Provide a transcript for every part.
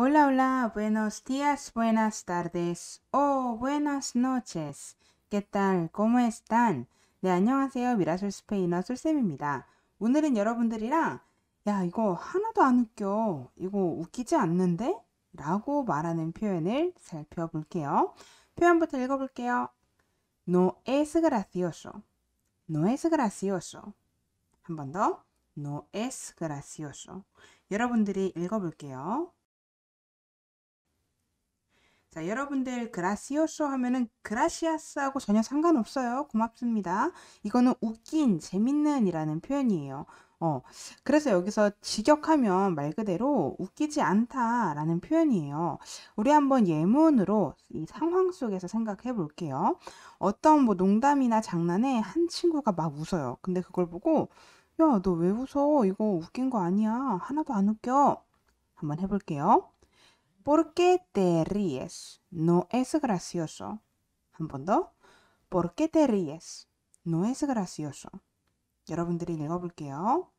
Hola, hola, buenos días, buenas tardes, o buenas noches. ¿Qué tal? ¿Cómo están? 네, 안녕하세요. 미라솔 스페인어 솔쌤입니다. 오늘은 여러분들이랑 야, 이거 하나도 안 웃겨. 이거 웃기지 않는데? 라고 말하는 표현을 살펴볼게요. 표현부터 읽어볼게요. No es gracioso. No es gracioso. 한 번 더. No es gracioso. 여러분들이 읽어볼게요. 자, 여러분들 그라시오소 하면은 그라시아스하고 전혀 상관없어요. 고맙습니다. 이거는 웃긴, 재밌는 이라는 표현이에요. 어, 그래서 여기서 직역하면 말 그대로 웃기지 않다라는 표현이에요. 우리 한번 예문으로 이 상황 속에서 생각해 볼게요. 어떤 뭐 농담이나 장난에 한 친구가 막 웃어요. 근데 그걸 보고 야, 너 왜 웃어? 이거 웃긴 거 아니야. 하나도 안 웃겨. 한번 해볼게요. ¿Por qué te ríes? No es gracioso. 한 번 더. ¿Por qué te ríes? No es gracioso. 여러분들이 읽어볼게요.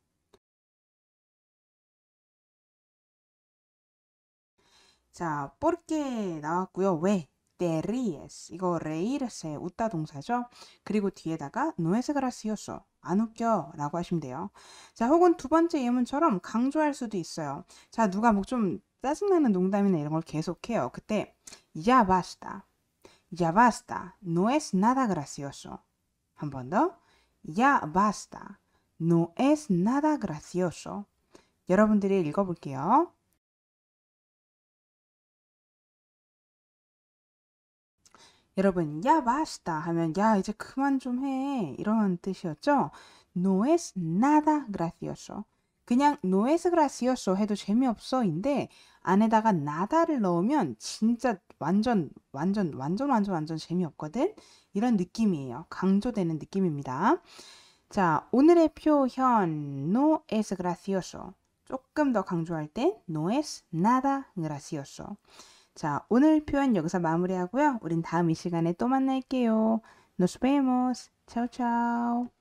자, ¿por qué 나왔고요. 왜? te ríes. 이거 reírse, 웃다 동사죠. 그리고 뒤에다가 no es gracioso. 안 웃겨 라고 하시면 돼요. 자, 혹은 두 번째 예문처럼 강조할 수도 있어요. 자, 누가 뭐 좀 짜증나는 농담이나 이런 걸 계속해요. 그때 ya basta. ya basta. No es nada gracioso. 한 번 더. ya basta. No es nada gracioso. 여러분들이 읽어볼게요. 여러분, 야, basta 하면 야, 이제 그만 좀 해. 이런 뜻이었죠? No es nada gracioso. 그냥 es gracioso 해도 재미없어인데 안에다가 nada를 넣으면 진짜 완전 완전 완전 완전 완전 재미없거든. 이런 느낌이에요. 강조되는 느낌입니다. 자, 오늘의 표현 es gracioso. 조금 더 강조할 때 es nada gracioso. 자, 오늘 표현 여기서 마무리하고요. 우린 다음 이 시간에 또 만날게요. Nos vemos. Chao.